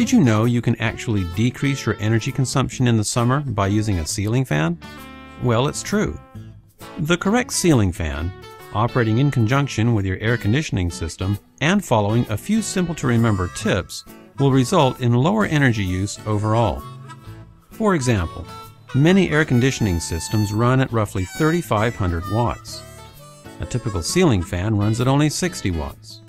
Did you know you can actually decrease your energy consumption in the summer by using a ceiling fan? Well, it's true. The correct ceiling fan, operating in conjunction with your air conditioning system and following a few simple to remember tips, will result in lower energy use overall. For example, many air conditioning systems run at roughly 3500 watts. A typical ceiling fan runs at only 60 watts.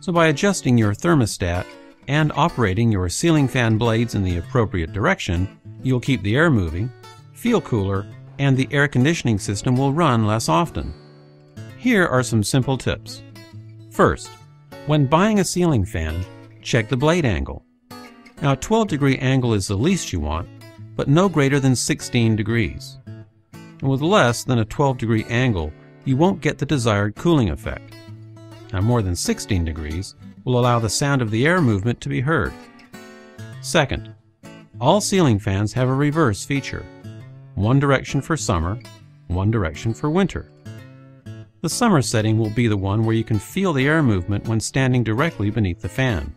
So by adjusting your thermostat and operating your ceiling fan blades in the appropriate direction, you'll keep the air moving, feel cooler, and the air conditioning system will run less often. Here are some simple tips. First, when buying a ceiling fan, check the blade angle. Now a 12 degree angle is the least you want, but no greater than 16 degrees. And with less than a 12 degree angle, you won't get the desired cooling effect. Now more than 16 degrees will allow the sound of the air movement to be heard. Second, all ceiling fans have a reverse feature. One direction for summer, one direction for winter. The summer setting will be the one where you can feel the air movement when standing directly beneath the fan.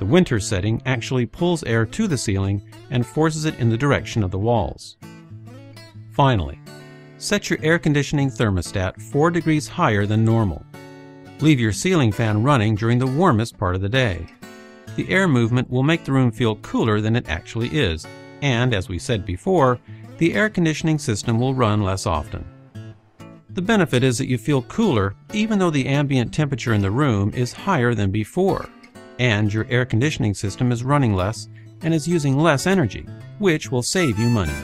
The winter setting actually pulls air to the ceiling and forces it in the direction of the walls. Finally, set your air conditioning thermostat 4 degrees higher than normal. Leave your ceiling fan running during the warmest part of the day. The air movement will make the room feel cooler than it actually is, and as we said before, the air conditioning system will run less often. The benefit is that you feel cooler even though the ambient temperature in the room is higher than before, and your air conditioning system is running less and is using less energy, which will save you money.